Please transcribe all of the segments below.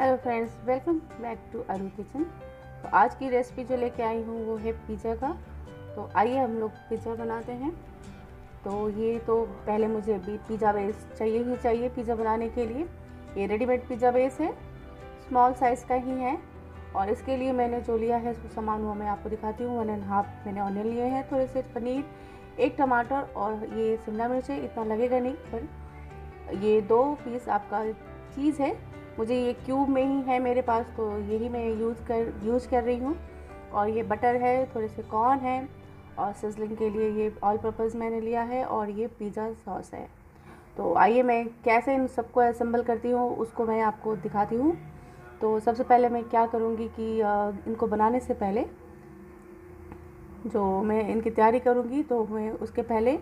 Hello friends welcome back to Aru kitchen तो आज की रेसिपी जो लेके आई हूँ वो है पिज़्ज़ा का। तो आइए हम लोग पिज़्ज़ा बनाते हैं। तो ये तो पहले मुझे भी पिज़्ज़ा बेस चाहिए ही चाहिए पिज़्ज़ा बनाने के लिए। ये रेडीमेड पिज़्ज़ा बेस है। स्मॉल साइज़ का ही है। और इसके लिए मैंने जो लिया है सामान वो मैं आपको दिखाती हूँ। वन एंड हाफ़ मैंने ऑनियन लिए हैं थोड़े से पनीर, एक टमाटर और ये शिमला मिर्च है, इतना लगेगा नहीं, पर ये दो पीस आपका चीज़ है। मुझे ये क्यूब में ही है मेरे पास तो यही मैं यूज़ कर यूज़ कर रही हूँ। और ये बटर है, थोड़े से कॉर्न है, और सिजलिंग के लिए ये ऑल पर्पज़ मैंने लिया है, और ये पिज़्ज़ा सॉस है। तो आइए मैं कैसे इन सबको असम्बल करती हूँ, उसको मैं आपको दिखाती हूँ। तो सबसे पहले मैं क्या करूँगी कि इनको बनाने से पहले जो मैं इनकी तैयारी करूँगी तो मैं उसके पहले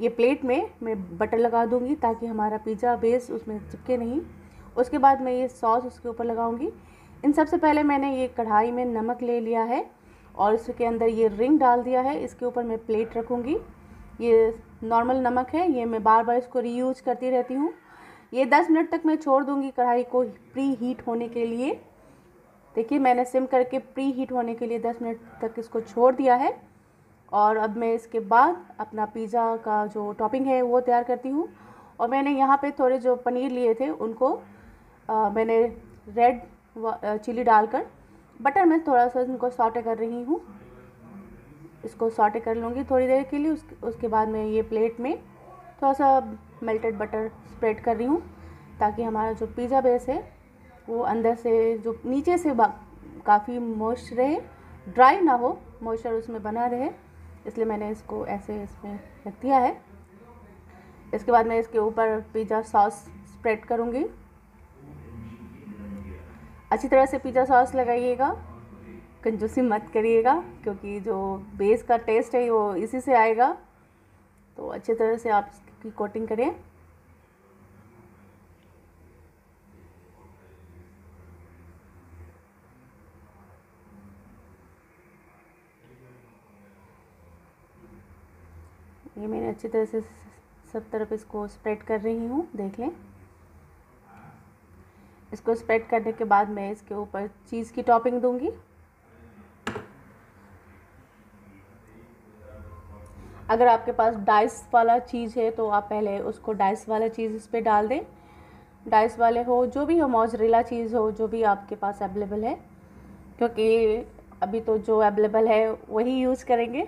ये प्लेट में मैं बटर लगा दूँगी, ताकि हमारा पिज़्ज़ा बेस उसमें चिपके नहीं। उसके बाद मैं ये सॉस उसके ऊपर लगाऊँगी। इन सबसे पहले मैंने ये कढ़ाई में नमक ले लिया है और इसके अंदर ये रिंग डाल दिया है। इसके ऊपर मैं प्लेट रखूँगी। ये नॉर्मल नमक है, ये मैं बार बार इसको रीयूज करती रहती हूँ। ये दस मिनट तक मैं छोड़ दूँगी कढ़ाई को प्री हीट होने के लिए। देखिए, मैंने सिम करके प्री हीट होने के लिए दस मिनट तक इसको छोड़ दिया है। और अब मैं इसके बाद अपना पिज़्ज़ा का जो टॉपिंग है वो तैयार करती हूँ। और मैंने यहाँ पे थोड़े जो पनीर लिए थे, उनको मैंने रेड चिली डालकर बटर में थोड़ा सा इनको सॉटे कर रही हूँ। इसको सॉटे कर लूँगी थोड़ी देर के लिए। उस, उसके बाद मैं ये प्लेट में थोड़ा सा मेल्टेड बटर स्प्रेड कर रही हूँ ताकि हमारा जो पिज़्ज़ा बेस है वो अंदर से जो नीचे से काफ़ी मॉइस्ट रहे। ड्राई ना हो मॉइस्चर उसमें बना रहे। इसलिए मैंने इसको ऐसे इसमें रख दिया है। इसके बाद मैं इसके ऊपर पिज़्ज़ा सॉस स्प्रेड करूँगी। अच्छी तरह से पिज़्ज़ा सॉस लगाइएगा। कंजूसी मत करिएगा, क्योंकि जो बेस का टेस्ट है, वो इसी से आएगा। तो अच्छी तरह से आप इसकी कोटिंग करें। ये मैंने अच्छी तरह से सब तरफ़ इसको स्प्रेड कर रही हूँ, देख लें। इसको स्प्रेड करने के बाद मैं इसके ऊपर चीज़ की टॉपिंग दूँगी। अगर आपके पास डाइस वाला चीज़ है तो आप पहले उसको डाइस वाला चीज़ इस पर डाल दें। डाइस वाले हो, जो भी हो मॉजरेला चीज़ हो, जो भी आपके पास अवेलेबल है। क्योंकि अभी तो जो अवेलेबल है, वही यूज़ करेंगे।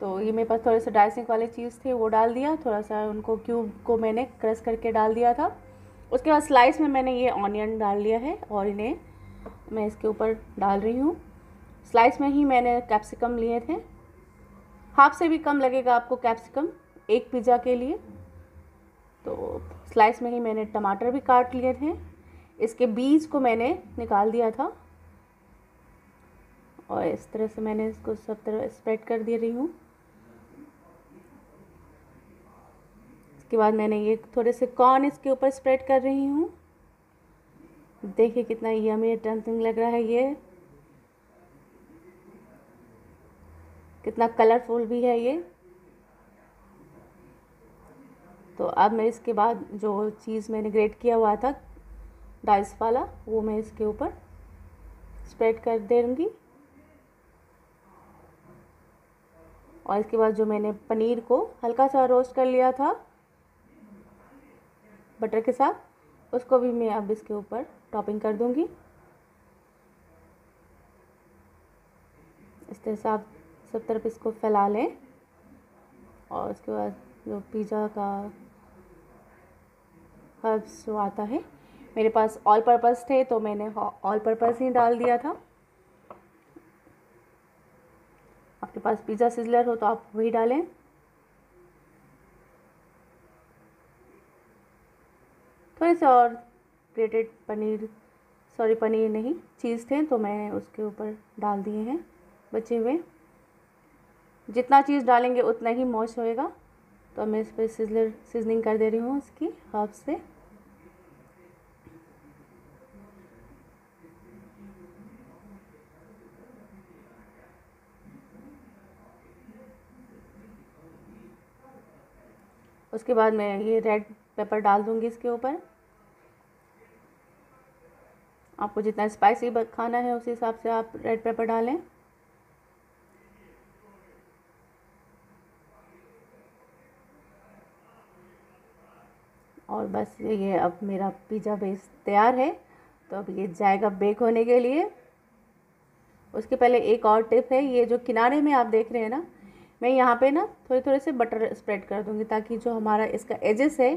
तो ये मेरे पास थोड़े से डाइसिंग वाले चीज़ थे, वो डाल दिया। थोड़ा सा उनको क्यूब को मैंने क्रश करके डाल दिया था। उसके बाद स्लाइस में मैंने ये ऑनियन डाल लिया है और इन्हें मैं इसके ऊपर डाल रही हूँ। स्लाइस में ही मैंने कैप्सिकम लिए थे। हाफ़ से भी कम लगेगा आपको कैप्सिकम एक पिज़्ज़ा के लिए। तो स्लाइस में ही मैंने टमाटर भी काट लिए थे। इसके बीज को मैंने निकाल दिया था। और इस तरह से मैंने इसको सब तरह स्प्रेड कर दे रही हूँ। उसके बाद मैंने ये थोड़े से कॉर्न इसके ऊपर स्प्रेड कर रही हूँ। देखिए कितना यमी टेंथिंग लग रहा है ये। कितना कलरफुल भी है ये। तो अब मैं इसके बाद जो चीज़ मैंने ग्रेट किया हुआ था डाइस वाला, वो मैं इसके ऊपर स्प्रेड कर दे दूँगी। और इसके बाद जो मैंने पनीर को हल्का सा रोस्ट कर लिया था बटर के साथ। उसको भी मैं अब इसके ऊपर टॉपिंग कर दूँगी। इस तरह से आप सब तरफ़ इसको फैला लें। और उसके बाद जो पिज़्ज़ा का हर्ब्स जो आता है, मेरे पास ऑल पर्पज़ थे तो मैंने ऑल पर्पज़ ही डाल दिया था। आपके पास पिज़्ज़ा सिजलर हो तो आप वही डालें। थोड़े से और ग्रेटेड पनीर सॉरी पनीर नहीं चीज़ थे तो मैंने उसके ऊपर डाल दिए हैं बचे हुए। जितना चीज़ डालेंगे, उतना ही मॉइस्ट होएगा। तो मैं इस पर सिजलर सीजनिंग कर दे रही हूँ इसकी हाफ़ से। उसके बाद मैं ये रेड पेपर डाल दूँगी इसके ऊपर। आपको जितना स्पाइसी खाना है उसी हिसाब से आप रेड पेपर डालें। और बस ये अब मेरा पिज़्ज़ा बेस तैयार है। तो अब ये जाएगा बेक होने के लिए। उसके पहले एक और टिप है, ये जो किनारे में आप देख रहे हैं ना, मैं यहाँ पे ना थोड़े थोड़े से बटर स्प्रेड कर दूँगी ताकि जो हमारा इसका एजेस है,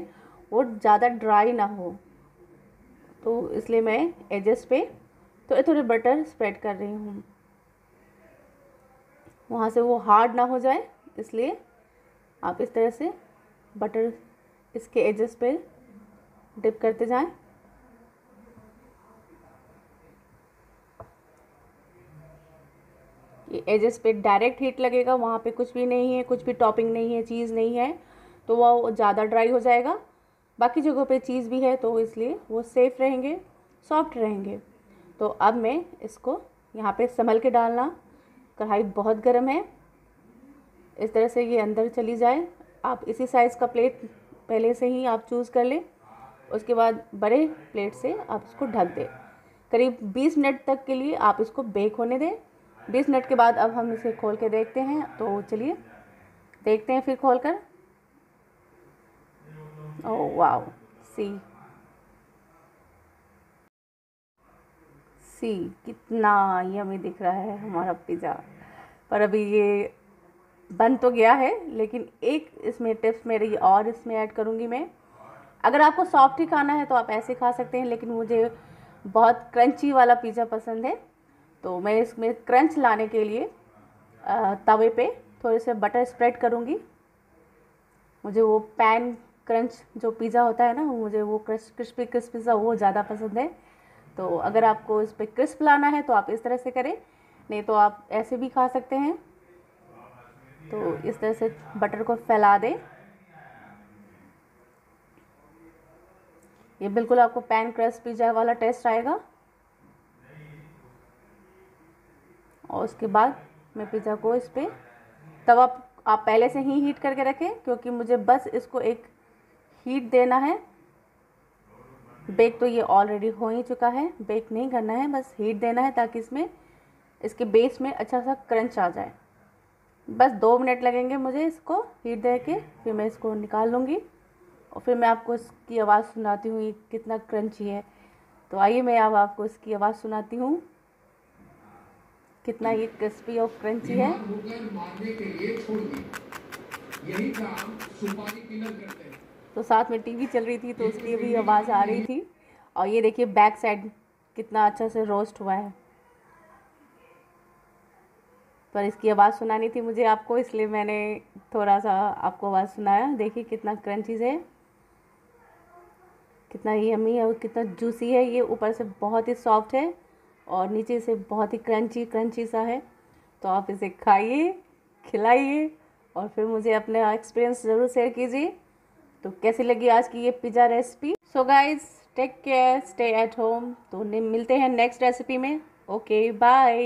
वो ज़्यादा ड्राई ना हो। तो इसलिए मैं एजेस पे थोड़े थोड़े बटर स्प्रेड कर रही हूँ। वहाँ से वो हार्ड ना हो जाए, इसलिए आप इस तरह से बटर इसके एजेस पे डिप करते जाएँ। एजेस पे डायरेक्ट हीट लगेगा, वहाँ पे कुछ भी नहीं है, कुछ भी टॉपिंग नहीं है, चीज़ नहीं है तो वह ज़्यादा ड्राई हो जाएगा। बाकी जगहों पे चीज़ भी है तो इसलिए वो सेफ़ रहेंगे सॉफ्ट रहेंगे। तो अब मैं इसको यहाँ पे संभल के डालना। कढ़ाई बहुत गर्म है। इस तरह से ये अंदर चली जाए। आप इसी साइज़ का प्लेट पहले से ही आप चूज़ कर लें। उसके बाद बड़े प्लेट से आप इसको ढक दें। करीब 20 मिनट तक के लिए आप इसको बेक होने दें। 20 मिनट के बाद अब हम इसे खोल के देखते हैं। तो चलिए, देखते हैं फिर खोल कर ओह वाओ सी सी कितना यमी दिख रहा है हमारा पिज़्ज़ा पर अभी ये बन तो गया है, लेकिन एक इसमें टिप्स मेरी और इसमें ऐड करूँगी मैं. अगर आपको सॉफ्ट ही खाना है तो आप ऐसे खा सकते हैं, लेकिन मुझे बहुत क्रंची वाला पिज़्ज़ा पसंद है. तो मैं इसमें क्रंच लाने के लिए तवे पे थोड़े से बटर स्प्रेड करूँगी. मुझे वो पैन क्रंच जो पिज़्ज़ा होता है ना, मुझे वो क्रिस्पी, क्रिस्प पिज़्ज़ा वो ज़्यादा पसंद है। तो अगर आपको इस पर क्रिस्प लाना है तो आप इस तरह से करें, नहीं तो आप ऐसे भी खा सकते हैं। तो इस तरह से बटर को फैला दें। ये बिल्कुल आपको पैन क्रस्ट पिज़्ज़ा वाला टेस्ट आएगा। और उसके बाद मैं पिज़्ज़ा को इस पर तवा आप पहले से ही हीट करके रखें, क्योंकि मुझे बस इसको एक हीट देना है। बेक तो ये ऑलरेडी हो ही चुका है। बेक नहीं करना है, बस हीट देना है ताकि इसमें, इसके बेस में अच्छा सा क्रंच आ जाए। बस दो मिनट लगेंगे मुझे इसको हीट दे के, फिर मैं इसको निकाल लूँगी। और फिर मैं आपको इसकी आवाज़ सुनाती हूँ, ये कितना क्रंची है। तो आइए मैं अब आपको इसकी आवाज़ सुनाती हूँ। कितना ये क्रिस्पी और क्रंची है। तो साथ में टीवी चल रही थी तो उसकी भी आवाज़ आ रही थी। और ये देखिए बैक साइड कितना अच्छा से रोस्ट हुआ है। पर इसकी आवाज़ सुनानी थी मुझे आपको, इसलिए मैंने थोड़ा सा आपको आवाज़ सुनाया। देखिए कितना क्रंचीज है कितना यमी है और कितना जूसी है। ये ऊपर से बहुत ही सॉफ्ट है और नीचे से बहुत ही क्रंची क्रंची सा है। तो आप इसे खाइए, खिलाइए और फिर मुझे अपना एक्सपीरियंस ज़रूर शेयर कीजिए। तो कैसी लगी आज की ये pizza recipe so guys take care stay at home तो मिलते हैं नेक्स्ट रेसिपी में. Okay bye